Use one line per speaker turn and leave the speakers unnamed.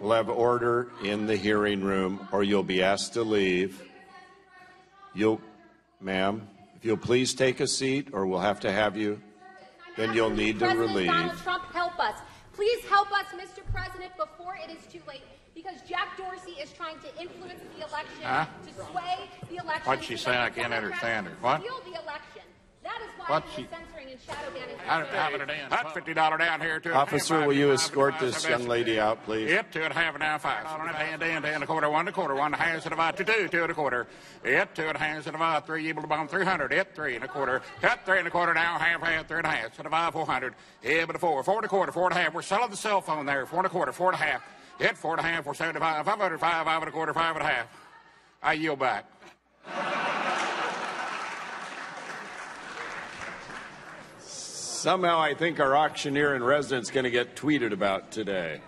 We'll have order in the hearing room, or you'll be asked to leave. You'll, ma'am, if you'll please take a seat, or we'll have to have you. Then you'll need to
President
relieve.
Donald Trump, help us. Please help us, Mr. President, before it is too late. Because Jack Dorsey is trying to influence the election,
Huh?
to sway the election.
What'd she
so
say?
that
I can't understand her.
can
What?
Steal the election. That is why
What's
he
she-
censoring and shadow banning.
I don't have it in. That's fifty dollar down here, two and a half,
Officer, will you escort this young lady out, please?
Yep, two and a half and now five. Dollar and a hand, and and a quarter, one and a quarter, one and a half, and a five, two, two, two and a quarter. Yep, two and a half, and a five, three, able to bomb three hundred. Yep, three and a quarter. Yep, three and a quarter now, half, half, three and a half, and a five, four hundred. Yep, but a four, four and a quarter, four and a half. We're selling the cell phone there, four and a quarter, four and a half. Yep, four and a half, we're seventy-five, five hundred, five, five and a quarter, five and a half. I yield back.
Somehow I think our auctioneer in residence going to get tweeted about today.